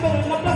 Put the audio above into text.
pero en la plaza.